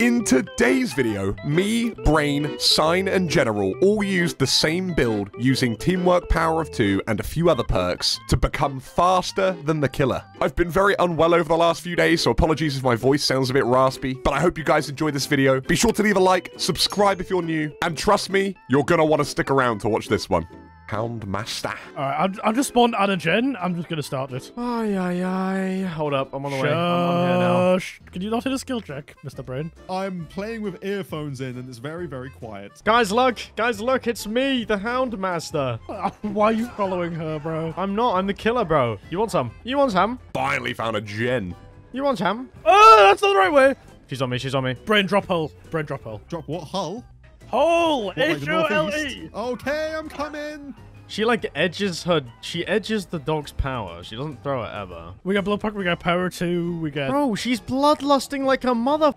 In today's video, me, Brain, Sign, and General all used the same build using Teamwork Power of 2 and a few other perks to become faster than the killer. I've been very unwell over the last few days, so apologies if my voice sounds a bit raspy, but I hope you guys enjoy this video. Be sure to leave a like, subscribe if you're new, and trust me, you're gonna want to stick around to watch this one. Hound Master. Alright, I'm, I'm just spawned Anna Jen. I'm just gonna start it. Ay, ay, ay. Hold up, I'm on the way. I'm, I'm here now. Shush. Can you not hit a skill check, Mr. Brain? I'm playing with earphones in and it's very, very quiet. Guys, look! Guys, look! It's me, the Hound Master. Why are you following her, bro? I'm not. I'm the killer, bro. You want some? You want some? Finally found a gen. You want some? Oh, that's not the right way. She's on me. She's on me. Brain drop hole. Brain drop hole. Drop what? Hull? Hole! What, like H-O-L-E! Okay, I'm coming. She like edges her. She edges the dog's power. She doesn't throw it ever. We got blood pact, we got power 2, we got... Bro, she's bloodlusting like a mother.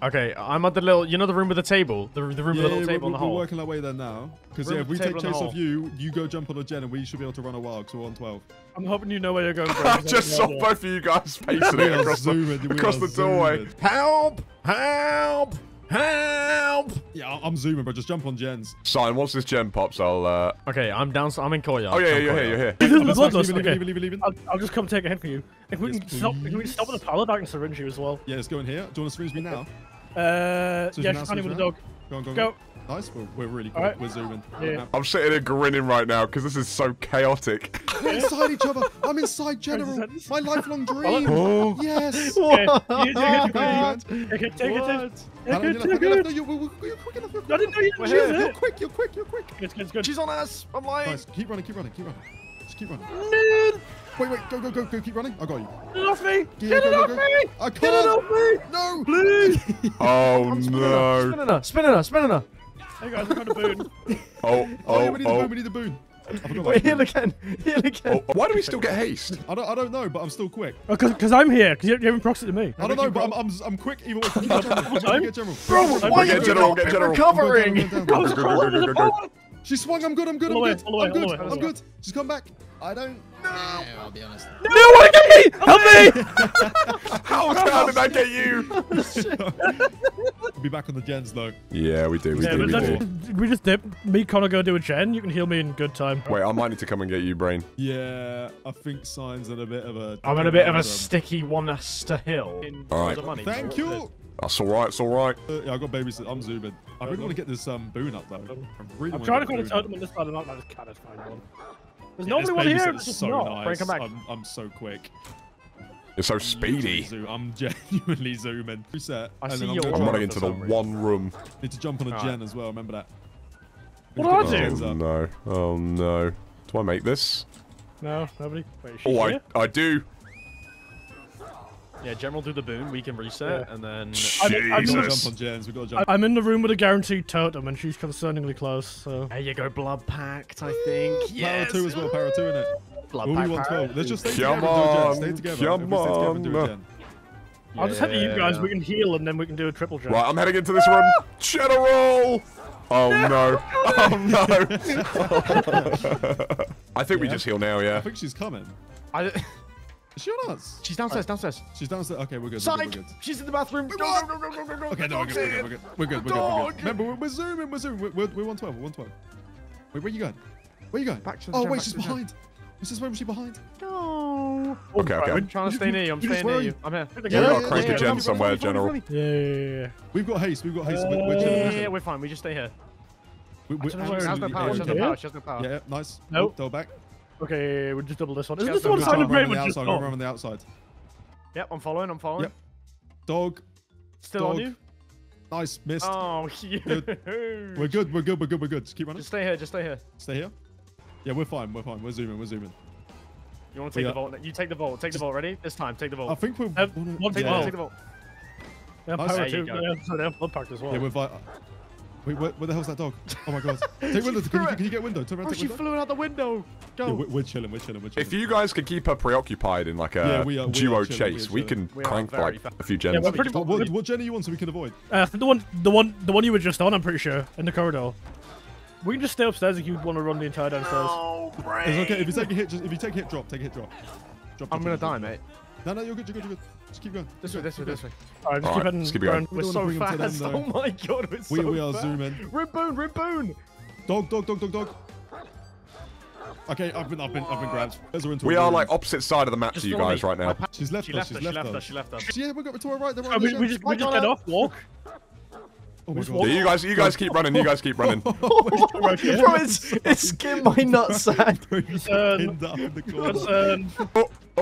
Okay, I'm at the little. You know the room with the table. The, the room Yeah, with the little yeah, table we're, in the we're working our way there now. Because yeah, if we take table in the chase off you, you go jump on a gen and we should be able to run a while because we're on 12. I'm hoping you know where you're going, Brain. I 'cause just I saw have no idea. both of you guys pacing We it across the, zooming, we across the doorway. Help! Help! Help! Yeah, I- I'm zooming, but just jump on gens. Sign, once this gen pops, I'll, uh... Okay, I'm down. So I'm in courtyard. Oh, yeah, yeah, you're here, you're here. This is the Let's back, bloodlust, leave okay. leave it, leave leave. I'll, I'll just come take a hit for you. If we Yes, can stop, if we stop with the pallet, I can syringe you as well. Yeah, let's go in here. Do you want to syringe me now? Uh, So yeah, now she's running with the dog. Go on, go on. Go. Nice. We're, we're really quick. Alright. We're zooming. Yeah. I'm sitting here grinning right now because this is so chaotic. We're inside each other. I'm inside General. My lifelong dream. Oh. Yes. Okay, you take it, What? take it, take it, take it. Take you're it, quick enough. No, you're, you're, you're quick enough. You're I quick. didn't know you We're here. You're quick. You're quick. You're quick. It's good, good. She's on us. I'm lying. Nice. Keep running. Keep running. Keep running. Just keep running. Wait, wait. Go, go, go, go. Keep running. I got you. Get it off me! Yeah, Get go, it go, off go. me! I can't! Get it off can't. me! No. Please! Oh, I'm spinning her. no. Spinning her. Spinning her. Spinning her. Hey guys, I'm kind of boon. Oh, Oh, yeah, oh, we need the oh. boon. We need the boon. I forgot Wait, about heal the again. Heal again. Oh, why do we still get haste? I don't, I don't know, but I'm still quick. Oh, because I'm here, because you you haven't proxied to me. I don't know, but I'm, I'm, I'm quick even way. Get general. time? Get general. Bro, I'm why are you general, not recovering? Go go go. I was Go, go, calling go, for go, the go, go. pallet! She swung. I'm good. I'm good. I'm All the way, good. all I'm good. way, all I'm good. Just come back. I don't. Yeah, I'll be honest. No, what get me! Help me! How, how did I get you? We'll be back on the gens though. Yeah, we do, we Yeah, do, but we that's, do. we just dip. Me, Connor, go do a gen. You can heal me in good time. Wait, I might need to come and get you, Brain. Yeah, I think signs in a bit of a. I'm in a bit of a sticky one to hill. All right. Money. Thank you. That's alright, it's alright. Uh, yeah, I got babies. I'm zooming. I really want to get this um boon up though. I really I'm trying to get find a the totem on this side. I'm not. I just can't find one. There's Yeah, normally this one here. babysitter's It's just so not. nice. Frank, come back. I'm, I'm so quick. You're so speedy. Zoom- I'm genuinely zooming. Reset. I and see then your I'm I'm running into the reason. one room. Need to jump on a Alright. gen as well. Remember that. What Need to do I do? gens Oh up. no, oh no. Do I make this? No, nobody. Wait, is she Oh, I. I do. Yeah, General do the boon. We can reset, Yeah. and then. I'm- I'm gotta Jesus. jump on gens. We gotta jump. I'm in the room with a guaranteed totem, and she's concerningly close. So There you go, blood pact. I think. yes! Power two as well. Power two in it. Blood Oh, pact. we want power twelve. Let's just stay Come together and do a on, Stay together. come If stay together and do a on. gen. I'll just head to you guys. Yeah. We can heal, and then we can do a triple jump. Right, I'm heading into this room. General! Oh no. Oh no. I think we just heal now, yeah. I think she's coming. I, Is she on us? she's downstairs. Downstairs. She's downstairs. Okay, we're good. We're good. We're good. She's in the bathroom. Go, go, go, go, go, go, go. Okay, The no, we're dog's good. We're good. We're good. We're good. We're good. We're good. Remember, we're, we're zooming. We're zooming. We're, we're, we're 112. We're 112. Wait, where you going? Where you going? Back to the oh, gen, wait, she's to the behind. Is this where was she behind? No. Okay, okay. I'm trying to stay near you. I'm staying near you. I'm here. We Yeah, gotta crank yeah, a gen yeah. somewhere, Follow General. me, Yeah, yeah, yeah. We've got haste. We've got haste. We're, we're follow me. chilling. Yeah, we're yeah, we're fine. We just stay here. We- we- She has no power. She has no power. She has no power. Yeah, yeah, nice. Nope. Oh, Double back. Okay, we'll just double this one. Isn't this the so one we're Simon Around Brain was just outside. on? The outside. Yep, I'm following. I'm following. Yep. Dog. Still on you? Nice. Missed. Oh, huge. We're good. We're good. We're good. We're good. Just keep running. Just stay here. Just stay here. Stay here. Yeah, we're fine. We're fine. We're zooming. We're zooming. You want to We take the are- vault? You take the vault. Take the vault. Ready? This time. Take the vault. I think we're. Uh, wanna- one Take the yeah. vault. Take the vault. They have Nice. power There too. you go. Yeah, so they have blood pact as well. Yeah, we're. Vi- Wait, where, where the hell's that dog? Oh my god. Take window. Can you, can you get window? Turn around. Oh, Take she window. flew out the window. Go. Yeah, we're, we're chilling. We're chilling. We're chilling. If you guys can keep her preoccupied in like a Yeah, we are- we duo chilling, chase, we chilling. can We crank like fast. a few Yeah, gens. we're pretty what, what, what gen are you on so we can avoid? Uh, I think the one, the one, the one you were just on. I'm pretty sure in the corridor. We can just stay upstairs if you want to run the entire downstairs. Oh, It's okay. If you take a hit, just if you take a hit, drop. Take a hit, drop. Drop. I'm drop, gonna drop, die, drop. mate. No, no, you're good, you're good, you're good. Just keep going. This way, this way, this way. Alright, just Alright, keep heading. let's keep going. We We're don't so wanna bring 'em to fast. them, Oh my god, we're so We, we are fast. zooming. Rimboon, Rimboon. Dog, dog, dog, dog, dog. Okay, I've been, I've been, I've been grabbed. There's her into a We are room. like opposite side of the map Just to you guys me. right now. She's left She us. left She's us, she left left us, us. she left us. Yeah, we got to our right. They're Oh, right. we, we just, we just Like head on off, walk. Oh my god. Yeah, you guys, you guys keep running. You guys keep running. Bro, it's, it's skin my nutsack. Bro, you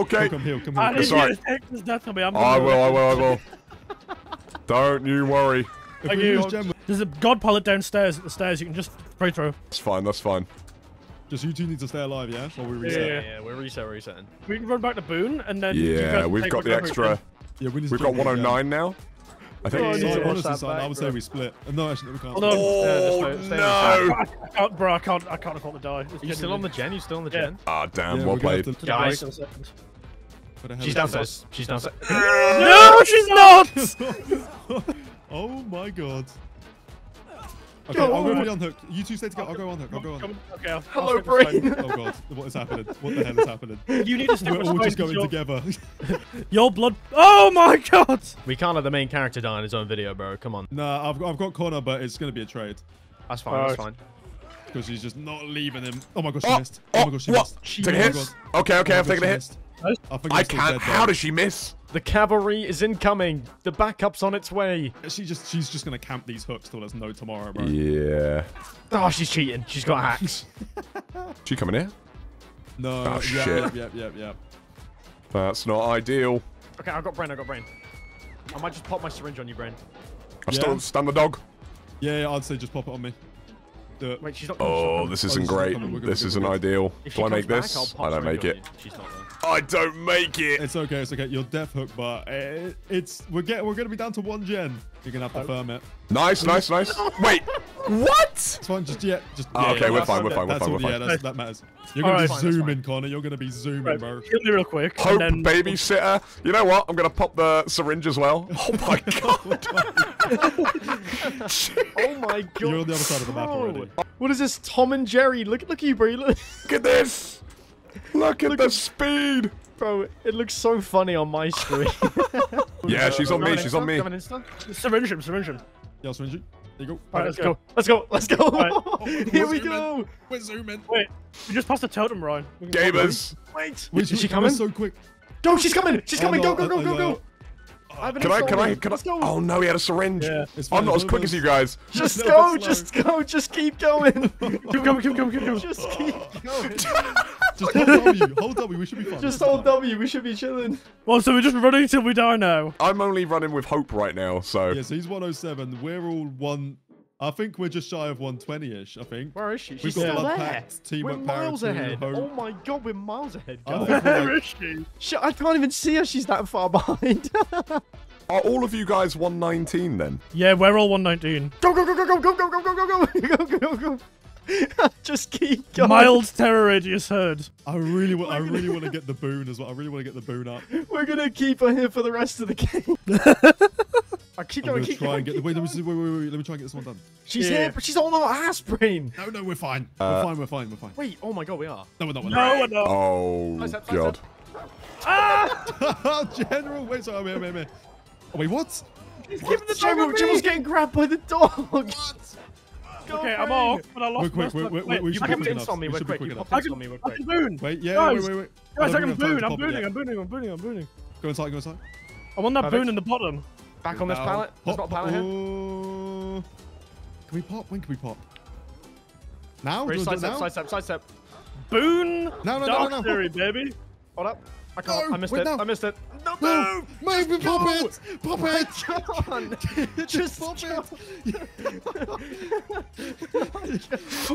Pinned up in the corner. Let's, okay. Come here, come I here. need Sorry. you to take this death on me. I'm I gonna- will, I will, I will. Don't you worry. Thank you. There's a god pallet downstairs at the stairs. You can just spray throw. That's fine, that's fine. just you two need to stay alive, yeah? While we reset. Yeah, Yeah, yeah, we're reset, resetting. We can run back to Boon and then. Yeah, we've got the extra. Yeah, we need to We've got split, yeah. 109 now. I think. Oh, So, yeah. Honestly, that son, I would bro. say we split. No, actually, we can't. Hold on. Oh Yeah, stay- stay no! can. I can't, bro. I can't. I can't afford to die. It's Are you still on the gen? You still on the Yeah. gen? Ah, damn, Yeah, well we're gonna played. to- Guys. Wait a second. Where the hell She's is downstairs. She's downstairs. No, she's not. oh my god. Okay, I'll go for the unhook. You two stay together. I'll go unhook. I'll go unhook. Come- Okay, I'll, Hello, I'll brain. Oh god, what is happening? What the hell is happening? You need to stick We're all just going your- together. Your blood. Oh my god. We can't let the main character die in his own video, bro. Come on. nah, I've got, I've got Connor, but it's going to be a trade. That's fine, that's fine. Because he's just not leaving him. Oh my god, she Oh, missed. Oh, oh, oh, my god, she what? missed. Take Oh a hit. Okay, okay, Oh I've god, taken a hit. missed. I, I can't. dead, How does she miss? The cavalry is incoming. The backup's on its way. She just, she's just going to camp these hooks till there's no tomorrow, bro. Yeah. Oh, she's cheating. She's got hacks. She coming here? No, Oh, yep, shit. yep, yep, yep, yep. That's not ideal. okay, I got brain. I got brain. I might just pop my syringe on you, brain. I Yeah. still stun the dog. Yeah, yeah, I'd say just pop it on me. Do it. Wait, she's not. Oh, coming, oh, she's not Oh, this Oh, isn't this isn't great. coming. We're good, This isn't ideal. If Do I make back, this? I'll pop I don't make it. She's not there. I don't make it. It's okay, it's okay. You're death hook, but it, it's we're get we're gonna be down to one gen. You're gonna have to firm it. Nice, nice, nice. Wait, what? It's fine. Just yeah, just. Ah, yeah, okay, yeah, we're that's fine, we're fine, we're that's fine, all- we're Yeah, fine. that's, that matters. You're gonna Alright. be That's fine, that's zooming. Connor. You're gonna be zooming, Right, bro. heal me real quick. Hope and then babysitter. You know what? I'm gonna pop the syringe as well. Oh my god. Oh my god. You're on the other side of the map already. What is this, Tom and Jerry? Look, look at you, bro. Look, Look at this. Look at Look the at- speed. bro, it looks so funny on my screen. Yeah, she's on me. She's on me. grab an Insta. syringe him, syringe him. Yeah, syringe. There you go. Alright, Let's go. Let's go. Let's go. Right. Oh, Here we Zooming. go. We're zooming. Wait, we just passed the totem, Ryan. We can go Gamers. Wait. Wait, is she coming? So quick. Go. She's coming. She's Oh, coming. no, Go. Go. Go. I- I Go. Go. I have an Can I? Can I? Can I? Oh no, he had a syringe. Yeah. I'm not as quick as you guys. Just go. Just go. Just keep going. Keep going, keep going, keep going. Just keep oh. going. Just hold W. Hold W. We should be fine. Just hold. W. We should be chilling. Well, so we're just running till we die now. I'm only running with hope right now, so Yeah, so he's 107. We're all one. I think we're just shy of 120-ish. I think. Where is she? We've She's got still there. pact, team We're miles ahead. Oh my god, we're miles ahead, guys. think we're Where like- is she? Shit, I can't even see her. She's that far behind. are all of you guys 119 then? Yeah, we're all 119. go, go, go, go, go, go, go, go, go, go, go, go, go, go. Just keep going. Mild terror radius heard. I really want. I really want to get the boon as well. I really want to get the boon up. We're gonna keep her here for the rest of the game. I keep I'm going, gonna keep try going. and get. keep Wait, let me going. see, wait, wait, wait. Let me try and get this one done. She's Yeah. here, but she's on our ass, brain. No, no, we're fine. Uh, we're fine. We're fine. We're fine. Wait, oh my god, we are. No, we're not. We're not. No, we're not. Oh Side step, side god. step. General, wait, sorry, I'm here, I'm here, I'm here. Oh, wait, what? He's giving the Jimbo. Jimbo's getting grabbed by the dog. What? Okay, I'm off, but I We're lost quick, most we're, of we're, my- we're, we Wait, should I be can quick pinch enough. on me, We we're should be quick. quick You enough. pop pinch on me, we're I can boon. Wait, yeah, Guys, wait, wait, wait. Guys, I don't can think we have time boon. to I'm pop it booning. yet. I'm booning. I'm booning. I'm booning. Go inside, go inside. I'm on that Perfect. boon in the bottom. Back on this Now. pallet. There's not a Pop, pallet here. oh. Can we pop? When can we pop? Now? Do Ready, you want side to do it step, now? side step, side step. Boon. No, no, no, Dark no, no. Theory, baby. Hold up. I can't. No, I missed wait, it. no. I missed it. No, No! move. Move, pop go. it! Pop it! Come on. Just pop it!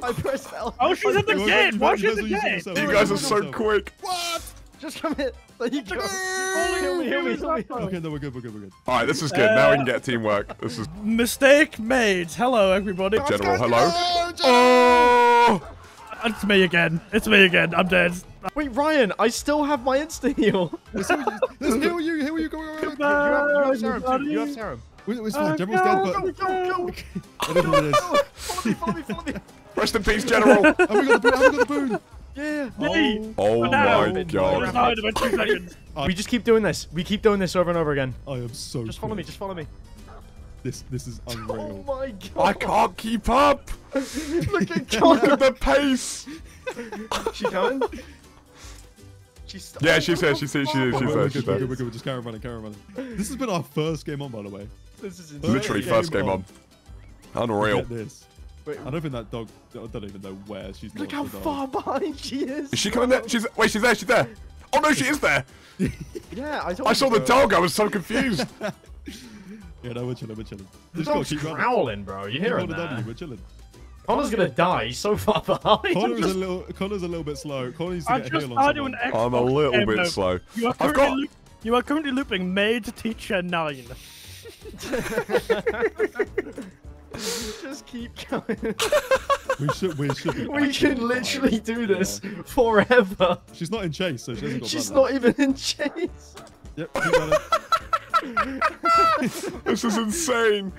I pressed L. Oh, she's in the Go, gate. Why go, she's in the go, go, gate? go, go, You guys are so quick. What? Just come here. There you go. Heal me, heal me, heal me. Okay, no, we're good, we're good, we're good. All right, this is good. Now we can uh, get teamwork. This is Mistake made. Hello, everybody. general. Hello. Oh, Oh. It's me again. It's me again. I'm dead. Wait, Ryan, I still have my insta heal. Let's heal you, heal you, go, go, go, go. You have, you have serum everybody. too. You have serum. Wait, It's fine, Uh, General's go, dead, go, but... go, go. It is what it is. Follow me, follow me, follow me. Rest in peace, general. Have we got the boon? Have we got the boon? Yeah. Me! Oh now. my I god. just died in about two seconds. We just keep doing this. We keep doing this over and over again. I am so. Just follow me. Just follow me. This this is Oh unreal. my god. I can't keep up. Look at Look at the pace. she coming? She's. Yeah, she's here. She's here. She's here. Oh, She's we're there. She's we're good, we're good. Just carry running, carry running. This has been our first game on, by the way. This is insane. Literally first game on. on. Unreal. Get this. Wait. I don't think that dog. I don't even know where she's. Look how far behind she is. Is she coming there? She's wait. She's there. She's there. Oh no, she is there. Yeah, I told I saw the dog. I was so confused. Yeah, no, we're chilling, we're chilling. The Just gotta dog's keep running. growling, bro. You hear it holding on to there? We're chilling. Connor's gonna die. He's so far behind. Connor's a little. Connor's a little bit slow. Connor needs to I get a just heal on started doing someone. Xbox I'm a little game bit now. slow. You are I've currently, got. loop- you are currently looping Maid Teacher 9. Just keep going. We should. We should be. we can literally do this forever. She's not in chase, so she hasn't got. She's blood not even in chase. Yep. Keep running. This is insane.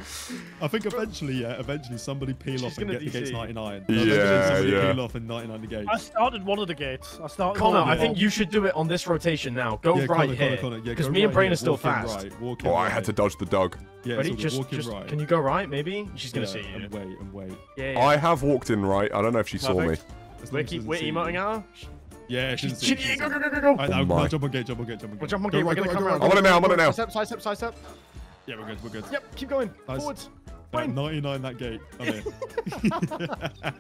I think eventually, yeah, eventually somebody peel She's off and gonna get the gates DC. 99. Yeah, somebody yeah. peel off and 99 the gates. I started one of the gates. I started Connor, one I of the think you should do it on this rotation now. Go yeah, right Connor, here. Connor, Connor, yeah, Because go me and Brain here, are still walk fast. Right, walk in Oh, I had to dodge the dog. Yeah, Ready? it's. Just, walk in just right. can you go right? Maybe she's gonna yeah, see you. And wait and wait. Yeah. yeah. I have walked in right. I don't know if she saw me. We're long as she keep we're emoting you. at her. Yeah, She's she's she, she's- go go go go go. Alright, now, Oh my. now jump on gate, jump on gate, jump on gate. Jump on gate. We're gonna come around. I'm on it now, I'm on it now. Side step, side step, side step. Yeah, we're good, we're good. Yep, keep going. Nice. Forwards. Right, Brain. 99 that gate. I'm here.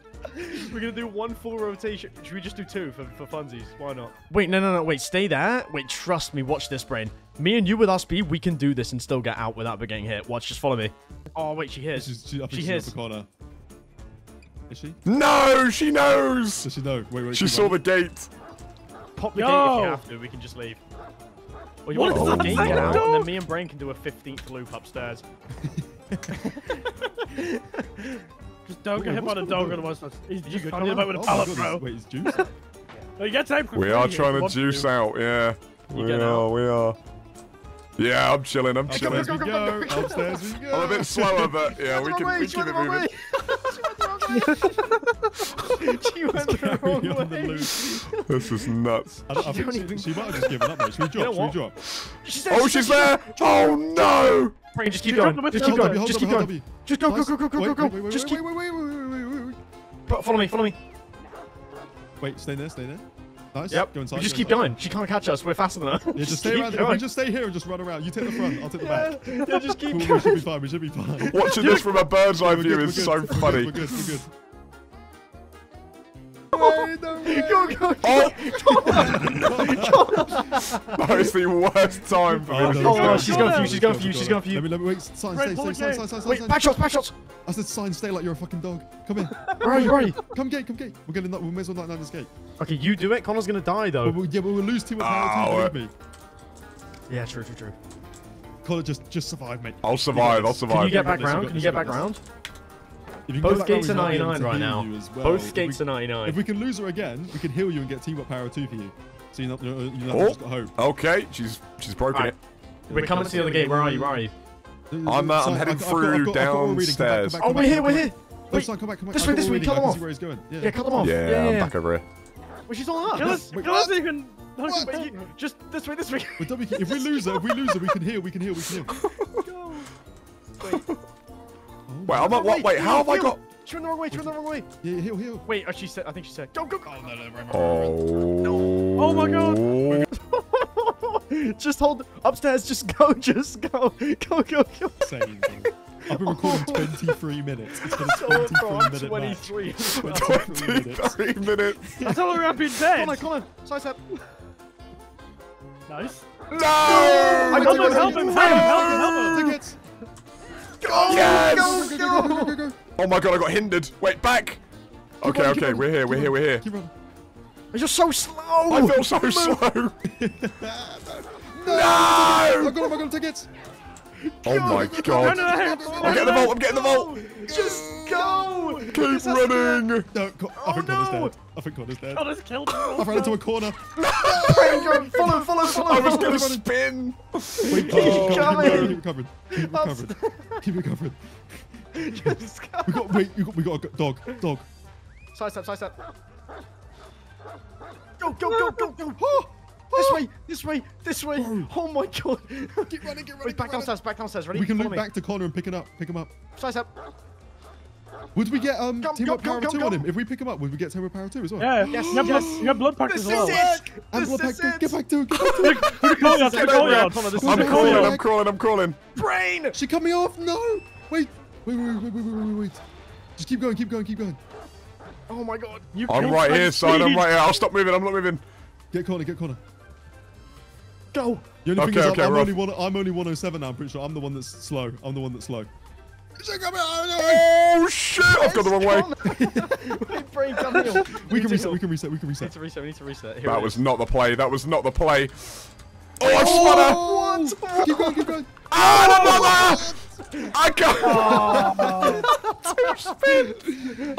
We're gonna do one full rotation. Should we just do two for, for funsies? Why not? Wait, no, no, no. Wait, stay there. Wait, trust me. Watch this, brain. Me and you with our speed, we can do this and still get out without getting hit. Watch, just follow me. Oh, wait, she hears. She's, she, I She hears. the corner. Is she? No, she knows. Does she know? Wait, wait. She keep saw the gate. Pop the Yo! gate if you have to. We can just leave. Or you What want to is pop the that gate, get out, and then me and Brain can do a 15th loop upstairs. Just don't get hit by the going dog, otherwise that's- he's just fine coming now. about with a Oh my pallet, God, bro. Wait, is Juice? No, you get time for We are trying you to want juice out. Yeah. You We are. out. We are. Yeah, I'm chilling. I'm chilling. Upstairs we go. Upstairs we go. I'm a bit slower, but yeah, we can, we keep it moving. she went the Carry wrong on the way. This is nuts. I, don't- I think she, even- she might have just given up, mate. Should we drop? know Should we drop? Oh, she's there, Oh, she's there. Oh no. Brain, just keep going. Just keep going. Just keep going. Just go, go, go, go, go, go, go. wait, wait, wait, Just keep. wait, wait, wait, wait, wait, wait, wait. Follow me, follow me. Wait, stay there, stay there. Nice. Yep. Go inside. We just go keep inside. going. She can't catch us. We're faster than her. Yeah, just stay keep around. Going. we just stay here and just run around. You take the front, I'll take the back. Yeah, yeah, just keep Cool, we should be fine. We should be fine. Watching this from a bird's eye view is so we're funny. Good, we're good. We're good. Go, go, Oh, go. that is the worst time for Oh, me. no, Oh, go, she's going for you, she's going for you, she's going for you. Let me, let me, wait, sign, Right, stay, stay, sign, sign, sign, Wait, sign. back shots, back shots. I said sign, stay like you're a fucking dog. Come here. Where are you, where are you? Come gate, come gate. We're gonna, we may as well not down this gate. Okay, you do it. Connor's gonna die though. But we, yeah, but we'll lose team of power Oh, too, uh, believe me. Yeah, true, true, true. Connor, just, just survive, mate. I'll survive. I'll survive. Can you get back round? Can you get back round? If you can go Both back gates are might be able 99 right now. well. Both If gates we, are 99. If we can lose her again, we can heal you and get teamwork power two for you. So you're not, you're not, you're not Oh. just got hope. Okay, she's she's broken Alright. it. We're coming to the other gate. Where are you? Where are you? I'm, uh, I'm Sorry, heading I've through got- I've got all reading. Come downstairs. Oh, we're here. We're here. Wait, come back, come back. this way, this way, cut them off. see where he's going. Yeah. Yeah, cut them off. Yeah, yeah, I'm back over here. Well, she's on Kill us. us, Wait, kill us even. No, What? but Wait, you- you- Just this way, this way. But don't be, if we lose her, if we lose her, we can heal. We can heal. We can heal. Go. Oh, Wait, I'm not. What? Wait, how have I got? She went the wrong way. She went the wrong way. Yeah, heal, heal. Wait, oh, she said. I think she said. Go, go, go. Oh no, no, right, right, right, right. Oh. Oh my God. just hold upstairs. Just go. Just go. Go, go, go. Insane, bro. I've been recording 23 minutes. It's been a Oh, bro, 23 minute match. 23. 23 minutes. 23 minutes. That's all around being dead. Connor, Connor, slice up. Nice. No! I Help got him, help him, help him, help him, help him. Tickets. Yes! Go, Go, go, go. go, go, go. Oh my god, I got hindered. Wait, back. Okay, running, keep okay, running, we're here, we're keep here, we're here. Keep running. You're so slow. I feel so slow. No! I got him, I got him tickets. Oh my god. no, no. I'm getting the vault, I'm getting the vault. Just go. Keep This has to be- running. No, Con- I Oh, think Connor's oh, no. dead. I think Connor's dead. Oh, that's killed me. I've run into a corner. Go, Follow, follow, follow. I was gonna spin. Wait, keep Oh, recovering, coming. keep recovering. Keep recovering. Keep recovering. Just go. We got, wait, we got, we got a dog. Dog. Side step, side step. Go, go, go, go, go. Ah! This way, this way, this way. Oh my god. Keep running, keep running. Wait, back running. downstairs, back downstairs. Ready? We can Follow loop me. back to Connor and pick him up. Pick him up. Slice up. Would we get um Go, teamwork go, power go, two go, on him? If we pick him up, would we get teamwork power two as well? Yeah, Yes, you have blood, yes. you have blood pact This as well. is it. And blood pact, it. get back to him. Get back to him. Call you, This is call it. you. Connor, this is I'm crawling, I'm crawling, crawling. I'm crawling, I'm crawling. Brain. She cut me off. No. Wait. Wait, wait, wait, wait, wait, wait, wait, wait. Just keep going, keep going, keep going. Oh my god. You I'm right here, son. I'm right here. I'll stop moving. I'm not moving. Get Connor, get Connor. Go. The only Okay, thing is, I'm- okay, I'm, only one, I'm only 107 now. I'm pretty sure I'm the one that's slow. I'm the one that's slow. She got me out of the way. Oh, shit. I've gone the wrong way. Wait, brain, come here. We can reset. We can reset. We can reset. We need reset. to reset. We need to reset. Here That was is. not the play. That was not the play. Oh, I've spun her. What? Keep going, keep going. Ah, another! I can't.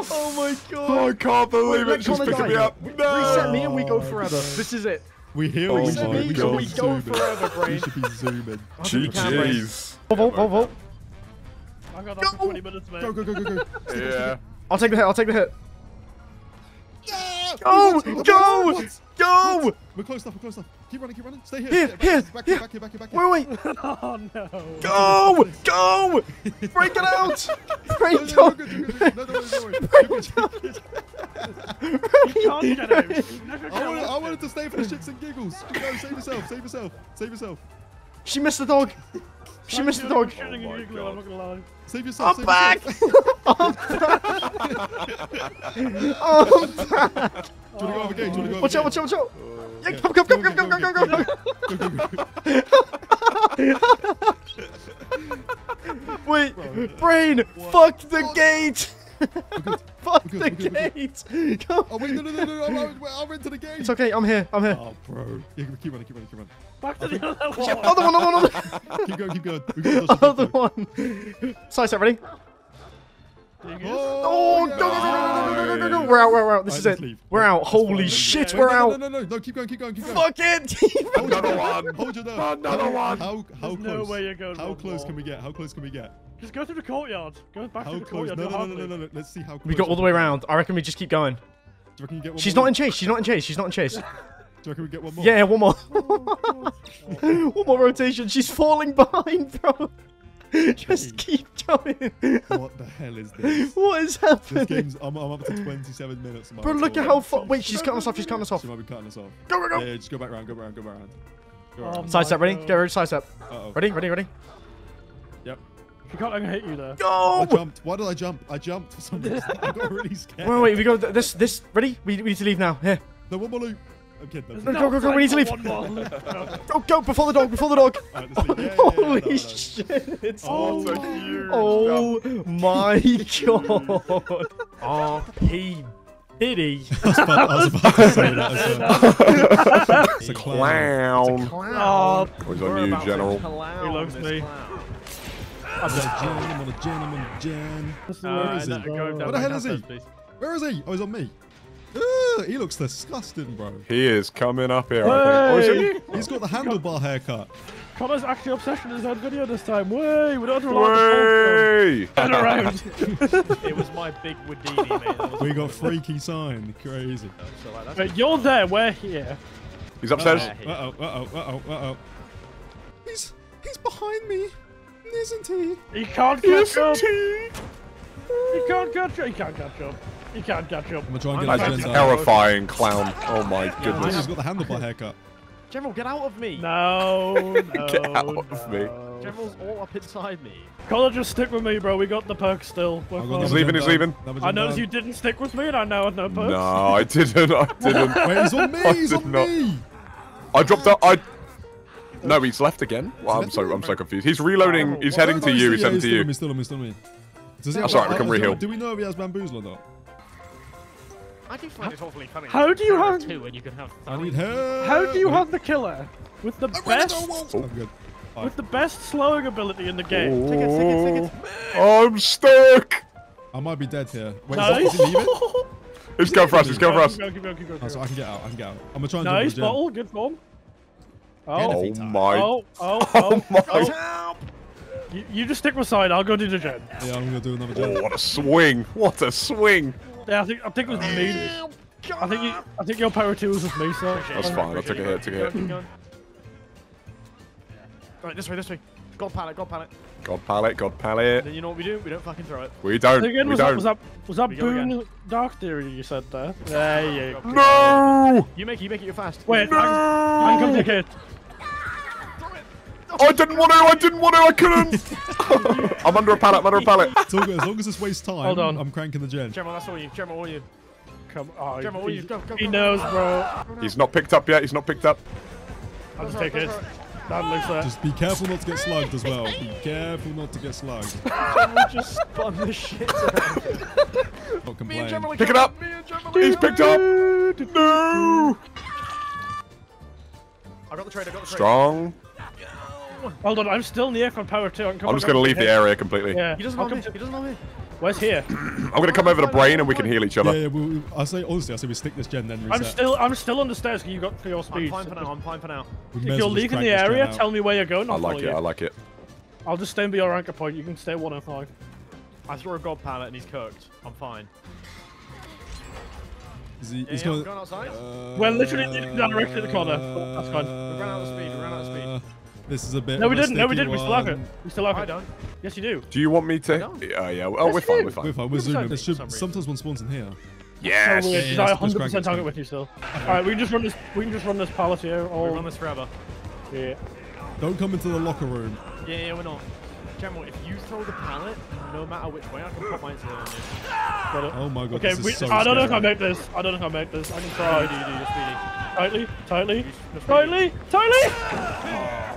Oh my god. Oh, I can't believe Let it. She's Connor picking me up. No. Reset me and we go forever. This is it. We're. Oh we should my be, God. We going forever, Brain. we should be zooming. GG's. Vote, vote, vote. I've got no. 20 minutes, mate. Go, go, go, go, go. yeah. I'll take the hit, I'll take the hit. Yeah! Go! Go! go! What? Go! We're close enough, we're close enough. Keep running, keep running. Stay here. Here, Stay- back, here, Back here. here, back here, back here, back here. Wait, wait. Oh no. Go! Go! Break it out! Break No, it no, out! no. No, no, no, no. You can't get out. You never I get wanted, I out. wanted to stay for the shits and giggles. Just go, save yourself, save yourself, save yourself. She missed the dog. She I'm missed the dog. shitting Oh my giggling, God. I'm not gonna lie. Save yourself, I'm save back! yourself. I'm back! Do you want to go over again? Do you want to go over Watch out, watch out, watch out! Yeah, Yeah. come, come, come, come, come, come, come, come. Wait, brain, fuck the gate! Fuck the good, we're good, we're gate! Come. Oh, wait, no, no, no, no, I'm, I'm, I'm into the game. It's okay, I'm here, I'm here. Oh, bro. Yeah, keep running, keep running, keep running. Back to the other one. Other one, other one, other Keep going, keep going. We've got to Other one. Slice set ready? Oh, no, no, no, no, no, no, no, We're out, we're out, This is it. We're out. Holy shit, we're out. No, no, no, no, keep going, keep going, keep going. Fuck it. Another one. Hold your nerve. Another one. How, how close? No way you're going. How close can we get? How close can we get? Just go through the courtyard. Go back through the courtyard. No, no, no, no, no, Let's see how close. We got all the way around. I reckon we just keep going. Do you get She's not in chase. She's not in chase. She's not in chase. Do you reckon we get one more? Yeah, one more. One more rotation. She's falling behind, bro. Just keep going. What the hell is this? What is This happening? game's. I'm, I'm up to 27 minutes. and Bro, look still at how far. Wait, she's cutting us off. She's cutting us off. She might be cutting us off. Go, go, Yeah, go. yeah, just go back around, go back around, go back around. Oh go Oh around. Side step, ready? Get ready, side step. Uh-oh. Ready, ready, ready. Yep. She can't even hit you there. Go! I jumped. Why did I jump? I jumped for some reason. I got really scared. Wait, wait, we go. This, this. Ready? We, we need to leave now. Here. No, one more loop. I'm kidding. I'm No, go, go, go, we need to leave. One more. No. Go, go, before the dog, before the dog. Alright. Yeah, yeah, yeah, Holy no, no. shit. Oh, What a huge Oh jump. my god. R.P. Diddy. I was about- I was about to say that as well. It's a clown. Clown. Oh, Always on you, General. He loves me. I'm a Jan, I'm a Jan, I'm a Jan. Where is he? What the hell is he? Where is he? Oh, he's on me. Ugh, he looks disgusting, bro. He is coming up here, I think. Oh, he? He's got the handlebar haircut. Connor's actually obsessed with his own video this time. Way, we don't have to rely on the Way! Turn around. It was my big Houdini, mate. We got freaky sign. Crazy. Wait, you're there, we're here. He's upstairs. Uh-oh, uh-oh, uh-oh, uh-oh. He's, he's behind me, isn't he? He can't catch up. He can't catch up. He can't catch up. He can't catch up. I'm gonna try and That's get a his terrifying clown. Oh my He's goodness. got the handlebar haircut. General, get out of me. No, no, Get out of me. General's all up inside me. Connor, just stick with me, bro. We got the perks still. We're I've got fine. He's leaving, he's leaving. I noticed you didn't stick with me, and I now have no perks. No, I didn't. I didn't. Wait, he's on me. I He's did on not. me. I dropped out. I. No, he's left again. Well, I'm so? I'm so confused. He's reloading. He's heading to you. he's He's heading to you. He's still on me. Still on me. Does he That's have- alright, we can do- reheal. Do we know if he has bamboozle or not? I do find it awfully funny. How do you there have- two and you can have I need help. How do you have the killer with the best Oh. I'm good. with the best slowing ability in the game? Oh. Take it, take it, take it. Oh, I'm stuck. I might be dead here. Wait, Nice. is he leaving? He's going for us. He's going for us. Keep going, keep going, keep going, Oh, so. I can get out. I can get out. I'm gonna try and Nice jump on bottle, good form. Oh, Oh my. oh, oh, Oh oh. my. Oh. You, you just stick beside. I'll go do the gen. Yeah, I'm gonna do another Oh, what a swing. What a swing. Yeah, I think I think it was me. I think you, I think your power two was with me, so. That's fine. I took a hit. Took a hit. Keep. Right, this way, this way. God pallet, God pallet. God pallet. God pallet. Then you know what we do? We don't fucking throw it. We don't. Again, We was that, don't. was that was that We go again. Boon Dark Theory you said there? There you go. No! You make it, you make it, you're fast. Wait, I, I can come take it. I didn't want to. I didn't want to. I couldn't. I'm under a pallet. I'm under a pallet. It's all good. As long as this wastes time, Hold on. I'm cranking the gen. Gemma, that's all you. Gemma, all you. Come on. Gemma, all you. he, Go, go, he go, knows, bro. He's not picked up yet. He's not picked up. I'll just take right, it. That looks like. Just be careful not to get slugged as well. Be careful not to get slugged. Gemma just spun the shit around. Not Me and complain. Gemma Pick it up. Me and He's picked up. No. I got the trade, I got the trade. Strong. Hold on, I'm still in the air on power two. I'm, I'm just gonna leave the area completely. Yeah. He doesn't I'll know me. come to- He doesn't know me. Where's here? I'm gonna come over to Brain and we can heal each other. yeah. We'll, I say honestly, I say we stick this gen then reset. I'm still I'm still on the stairs. You got for your speed. I'm speed. fine for now, I'm fine for now. We If you're well leaving the area, tell me where you're going. I I'll like it. you. I like it. I'll just stay and be your anchor point. You can stay 105. I threw a god pallet and he's cooked. I'm fine. Is he, Yeah, he's yeah, gonna, going outside. Uh, We're literally in directly the corner. but That's fine. We ran out of speed, we ran out of speed. This is a bit. No, we didn't. No, we didn't. We still have it. We still have I it. don't. Yes, you do. Do you want me to? don't. Yeah, yeah. Oh, we're fine. We're fine. We're fine. We're zooming. side? Should, some sometimes one spawns in here. Yes. So weird, yeah, 'cause let's- I 100% target with you still. Alright, we can just run this. We can just run this pallet here. We All run this forever. yeah. Don't come into the locker room. Yeah, yeah, we're not. Gemma, if you throw the pallet, no matter which way, I can pop my insulin on you. It. Oh my god, Okay, this is we, so I don't know if I make this. I don't know if I make this. I can try. do you do? You're speedy. Tightly, tightly, tightly, tightly.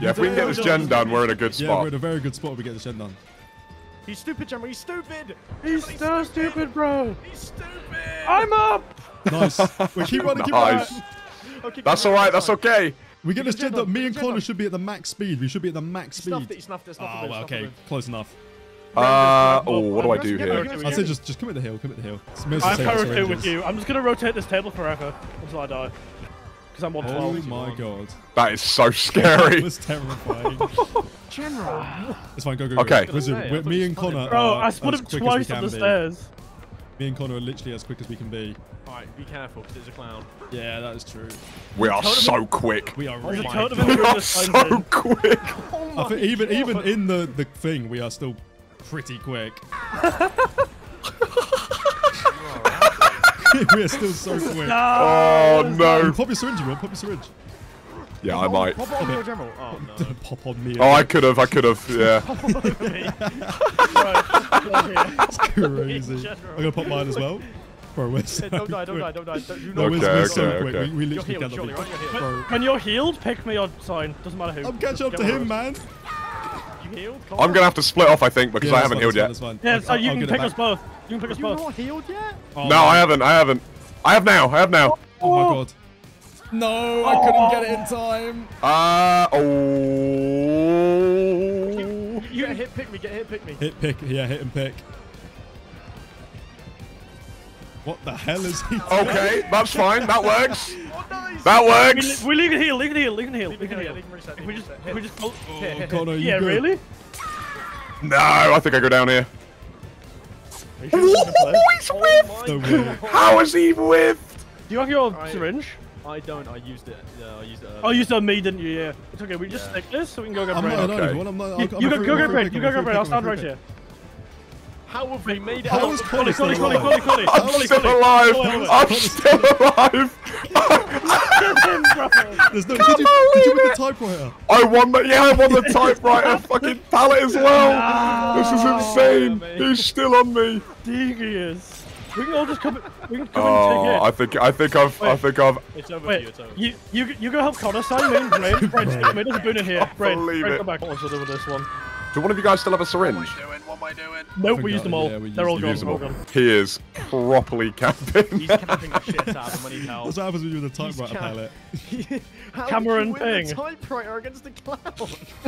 Yeah, if we can get this gen done, we're in a good spot. Yeah, we're in a very good spot if we get this gen done. He's stupid, Gemma. He's stupid. He's so stupid, bro. He's stupid. I'm up. Nice. we keep running, keep Nice. running. Okay, That's all right. That's fine. okay. We get We this can gen gen done. done, Me and can Connor should be at the max speed. We should be at the max He speed. snuffed it. He snuffed it. Snuffed Oh, well, okay. Close enough. Uh, oh, what do I do here? I say just just come at the hill, come at the hill. I'm save power us two ranges. with you. I'm just gonna rotate this table forever until I die. Because I'm Oh 112. my god. That is so scary. That scary. was terrifying. General. It's fine, go, go, go. Okay. Listen, I say, I we're- thought me and. Connor Bro, are I split as him quick twice as we on can the be. stairs. Me and Connor are literally as quick as we can be. Alright, be careful, because it's a clown. Yeah, that is true. We are so quick. We are really a oh my totem God. in We are room so quick. I think even even in the the thing, we are still pretty quick. we are still so quick. Oh no. Pop your syringe, you want? Pop your syringe. Yeah, I might. Pop on your general. Oh no. Pop on me. Oh, I could have. I could have. Yeah. That's crazy. I'm gonna pop mine as well. Bro, we're so Hey, don't die, don't quick. die, don't die. Don't, do No, not we're, Okay, we're so okay, quick. okay. We, we You're healed, surely, right? You're healed. Bro, When you're healed, pick me on sign. Doesn't matter who. I'm catching up to him, one. man. You healed? I'm gonna have to split off, I think, because Yeah, I haven't fine, healed yet. that's fine, Yeah, that's so fine. you I'll can pick us both. You can pick us You're both. not healed yet? Oh, No, I haven't. I haven't. I have now. I have now. Oh my god. No, I couldn't get it in time. Uh oh. You get hit, pick me, get hit, pick me. Hit pick, yeah, hit and pick. What the hell is he? Okay, that's fine. That works. Oh, nice! That works. we leave it heal, leave it heal, leave it heal, Leave leave it it here, heal. leave him reset, If leave we him just, reset. if we just, oh, Oh, Connor, you yeah, good? really? No, I think I go down here. Are you sure this is gonna play? he's Oh whiffed. my No way. How is he whiffed? Do you have your Alright. syringe? I don't, I used it. Yeah, I used it. Oh, you saw me, didn't you? Yeah. It's okay. We just Yeah. stick this so we can go get I'm brain. not alone. Okay. I'm not, You, I'm you a go, free- go I'm a get free brain. pick, You I'm go a free get brain. I'll pick, stand right here. How have we made it How out? is Collie, Connor Collie, Collie, Collie. Collie. I'm Collie, still Collie. alive. Collie, Collie. I'm still alive. Get him, bro. There's no. Did you, did you win the typewriter? I won the yeah, I won the typewriter fucking pallet as well. This is oh, insane. He's still on me. Dingus. We can all just come. We can come Oh, and take oh, it. I think I think I've I think I've It's over for you, it's over. you, you, you go help Connor, sign me in, Brain. Brain, stick me. There's a boon in here. Brain, believe Brain, come back. What's to do with this one? Do one of you guys still have a syringe? Nope, think we used them all. yeah, They're all gone. All all. gone. He is properly camping. He's camping the shit out of him when he helps. That's what happens when you're the typewriter ca- palette. How Cameron did Ping. the typewriter against the clown?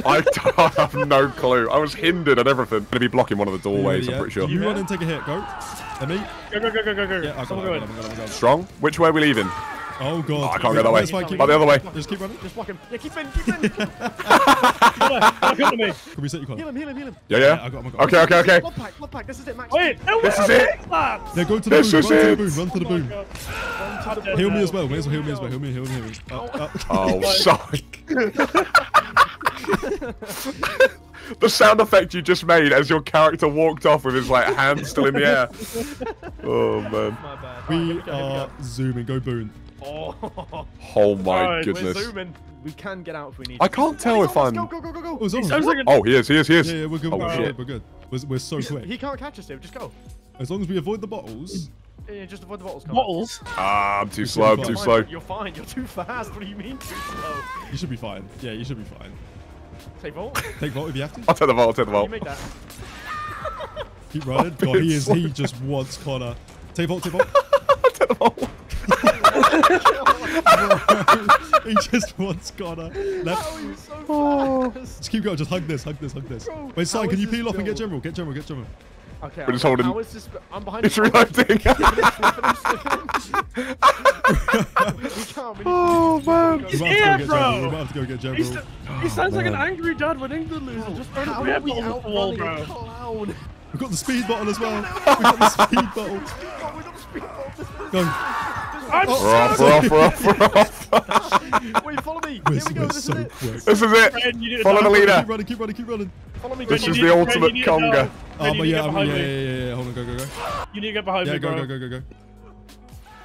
I, I have no clue. I was hindered and everything. Gonna be blocking one of the doorways. Yeah, I'm pretty sure. You run and take a hit. Go. And me. Go, go, go, go, go, go. Yeah, I got it. Someone I got I got I got. Strong. Which way are we leaving? Oh god. Oh, I can't go that way. Fine, keep By the other way. Just keep running. Just block him. Yeah, keep in, keep in. Come to me. Can we set you heal him, heal him, heal him. Yeah, Yeah, yeah. I got him, I got him. Okay, okay, okay. Blood pact, blood pact. This is it, Max. Wait, no, This is it. that. Yeah, go to the This boom. is Run to the boom. Run to the Oh boom. God. I'm Heal me as well. May as well heal me as well. Heal me, heal me, heal me. Uh, uh, Oh, sorry. the sound effect you just made as your character walked off with his like hand still in the air. Oh man. My bad. we Right, we go, here we are zooming. Go boon. Go. Oh, Oh my Alright, we're we're goodness. zooming. We can get out if we need to. I to. can't tell if I'm. Go, go, go, go, go. Oh, Zoran. Sounds like a Oh, he is. He is. He is. Yeah, yeah, we're good. Oh, we're shit. We're good. We're, we're so quick. He can't catch us, dude. Just go. As long as we avoid the bottles. Yeah, yeah, just avoid the bottles. Come bottles. Ah, I'm too It's slow. I'm too Fine, slow. You're fine. You're too fast. What do you mean too slow? You should be fine. Yeah, you should be fine. Take vault. Take vault if you have to. I'll take the vault. I'll take the You make that. Keep running. God, he is. He just wants Connor. Take vault. Take vault. I'll take the vault. he just wants Connor. Left. How so Oh. Just keep going. Just hug this. Hug this. Hug this. Bro, Wait, Sign, can you peel off and get built? general? Get general. Get general. Okay. We're just how- holding- How is this? I'm behind. It's you. reloading. we can't. We need oh man. We He's might here, to go get bro. We might have to go get He's, general. he sounds like an oh, angry dad when England loses. Just throw How the are beer bottle at the wall, bro. We've got the speed bottle as well. We've got the speed bottle. Oh, we got the speed bump. Go. I'm Oh. We're off. We're off. We're off. We're off. Wait, follow me. We're, Here we go. we're This is so it. quick. This is it. Fred, you need to Follow the leader. Keep running. Keep running. Keep running. Follow me. This is the ultimate you conga. dive. Oh, you but need to oh, yeah, get I mean, behind yeah, me. yeah, yeah, yeah. Hold on, go, go, go. You need to get behind Yeah, me, go, bro. go, go, go, go.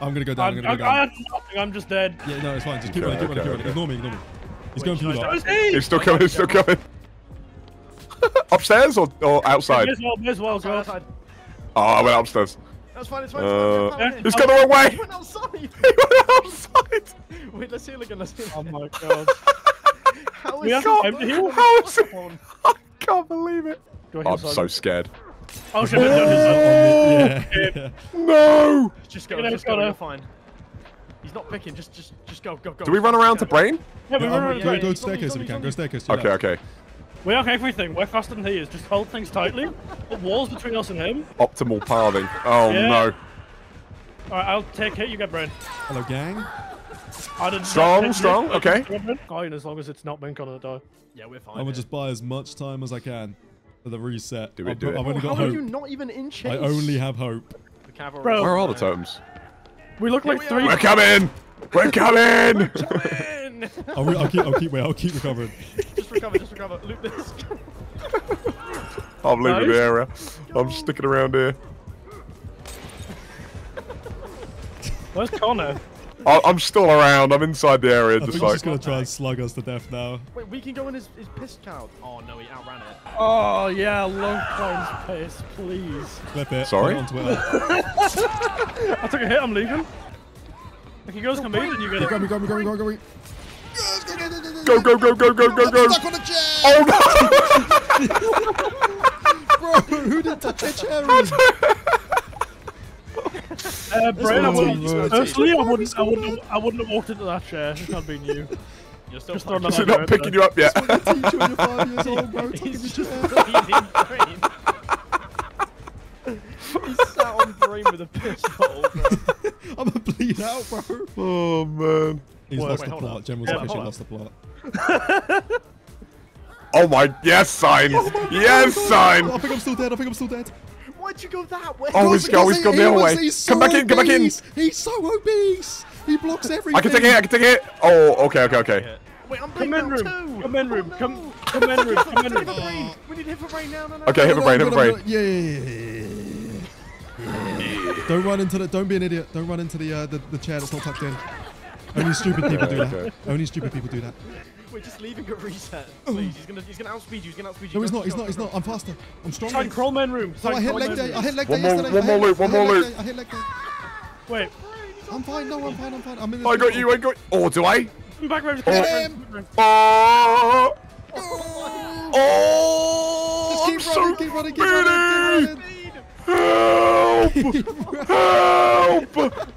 I'm gonna go down. I'm I'm, gonna I, go I down. have nothing. I'm just dead. Yeah, no, it's fine. Just keep Okay, running, keep running, okay, keep running. okay. Ignore me, ignore me. He's going for you should I lot. That was he. He's still coming. He's still coming. Upstairs or, or outside? May as well, may as well, Outside, go. outside. Oh, I went upstairs. That's fine. It's fine. Uh, It's fine. It's fine. He's gone the wrong way. He went outside. He went outside. Wait, let's heal again. Let's heal. Oh my god. How We is have to heal? How is it? I can't believe it. Go I'm so scared. Oh shit. Yeah, yeah. No. Just go. Get him, Just go. Connor. You're fine. He's not picking. Just, just, just go, go, go. Do we run around to brain? Yeah, we Um, run go, around go to he's on staircase if we can. Go staircase. Okay, okay. We have everything. We're faster than he is. Just hold things tightly. Put walls between us and him. Optimal pathing. Oh Yeah. no. Alright, I'll take hit. You get Brent. Hello, gang. I didn't Strong, strong, hit. okay. Fine, as long as it's not Mink on the die. Yeah, we're fine. I'm gonna just buy as much time as I can for the reset. Do it, I've, do it. I've Oh, only how got are you not even in chase? I only have hope. The cavalry. Bro. Where are the totems? We look like we three. are. We're coming. We're coming. Win! I'll, re- I'll keep. I'll keep. Wait. I'll keep recovering. just recover. Just recover. Loot this. I'm leaving Nice. the area. I'm sticking around here. Where's Connor? I- I'm still around. I'm inside the area, I think just he's like. just gonna try and slug us to death now. Wait, we can go in his, his piss cloud. Oh no, he outran it. Oh yeah, long times pace, please. Clip it. Sorry? It on Twitter. I took a hit. I'm leaving. If he goes to me, then you get Keep it. going, going, going, going, going. Go, go, go, go, go, go, go. Stuck on the chair. Oh Bro, who did touch the chair? in? Uh, Brian, I what wouldn't. I'm. Personally, I wouldn't. I wouldn't. Have, I wouldn't have walked into that chair if it had been you. You're still Just fine. throw no! Is another it not picking there. you up yet? Teach you when you're five years old, bro. In He's just bleeding brain. He's sat on brain with a piss bottle, bro. I'm gonna bleed out, bro. Oh man. He's Wait, lost wait, the plot. up. General's Yeah, officially hold lost the plot. Oh my. Yes, sign. Yes, Simon! I think I'm still dead. I think I'm still dead. Why'd you go that way? Oh, he's go. He's gone the other way. He's so Come back in. Come back in. He's so obese. He blocks everything. I can take it. I can take it. Oh, okay, okay, okay. Wait, I'm Come bleeding in out room. too. Come in room. Oh, Come. no. Come in room. Come in Hit room. brain. We need hit for brain now. No, no. Okay, hit no. for brain. Hit for brain. Yeah, yeah, yeah, yeah. Don't run into the. Don't be an idiot. Don't run into the uh, the, the chair that's not tucked in. Only stupid people do that. Only stupid people do that. We're just leaving a reset. Please, he's gonna he's gonna outspeed you. He's gonna outspeed you. No, he's not. He's not. He's not. I'm faster. I'm Sign stronger. crawl men room. Oh, I hit leg day. I hit leg day One more- yesterday. one more loop, one more loop. I hit leg day. Wait. I'm fine. No, I'm fine. I'm fine. I'm in the. I got you. I got. Oh, do I? Come back room. Oh. Get Come him. back. Oh. Oh! Oh. Just I'm keep so running. Keep running. Keep running. bleeding. Keep running. Help!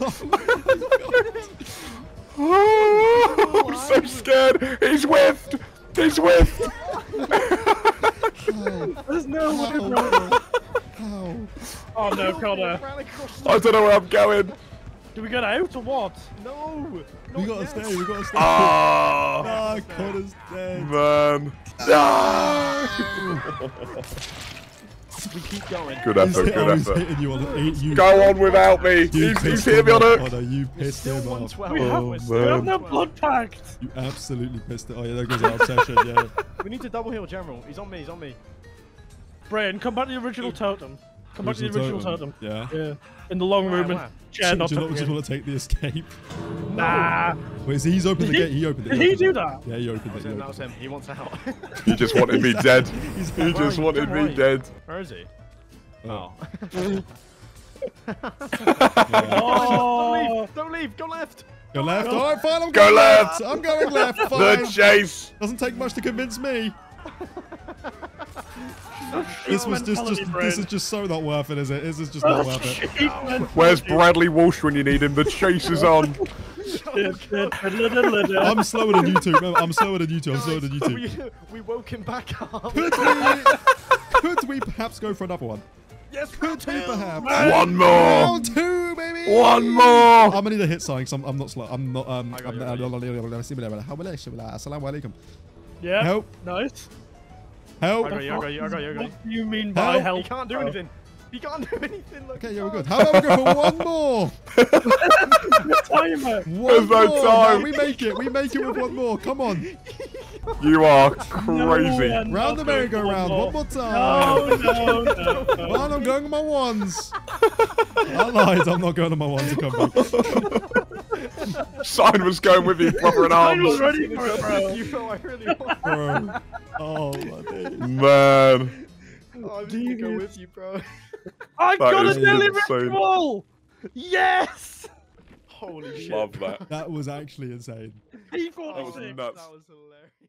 Oh oh, I'm so scared. He's whiffed. He's whiffed. There's no way, Ow. bro. Ow. Oh no, Connor. Ran across the- I don't know where I'm going. Do we get out or what? No. We gotta yet. stay. We gotta stay. Ah, Ah, Connor's dead. man. Ah. We keep going. Good effort, oh, good effort. you on eight. You, Go on without me. You He's, he's pissed hitting me on off, hook. Connor. You pissed him off. We Oh, have, We're we have no blood pact. You absolutely pissed it. Oh yeah, there goes our obsession. Yeah. We need to double heal General. He's on me. He's on me. Brain, come back to the original totem. Come back to the original totem. Yeah. Yeah. In the long Where, room and where? chair do, not you not, just want to take the escape? Nah. Wait, so he's opened the he- gate. He opened it. Did he opened do it. that? Yeah, he opened That it. was He him. That was him. He wants out. He just wanted me dead. He's He just are wanted me you? dead. Where is he? Oh. Oh. oh. Don't leave. Go left. Go left. Go- All right, fine. I'm Go going left. I'm going left. The chase. Doesn't take much to convince me. This was just, just this is just so not worth it, is it? This is just not worth it. Where's Bradley Walsh when you need him? The chase is on. I'm slower than you two. Remember, I'm slower than you two. I'm slower than you two. We, we woke him back up. Could we, could we perhaps go for another one? yes, Could we perhaps? One more. Round two, baby. One more. I'm gonna need a hit sign. 'cause I'm, I'm not slow. I'm not. Um. I got I'm, you, I got Assalamu alaikum. Yeah. Help! Nice. Help! I got you. I got you. I got you. I got you. What do you mean by Help. help? He can't do bro? anything. He can't do anything. Look, Okay, yeah, we're good. How about we go for one more? Timer. One There's no more. time. we make it. We make it with one more. Come on. You are crazy. and Round the merry-go-round. for One more time. No, no, no, no. Well, I'm going on my ones. I lied. I'm not going on my ones to come back. Sign was going with you, brother in I was arms. ready for it, bro. You know I really want. Bro. Oh, my days. Man. Oh, I'm gonna go with you, bro. I That got a daily insane. ritual. Yes. Holy shit. Love that. That was actually insane. P46. That was nuts. That was hilarious.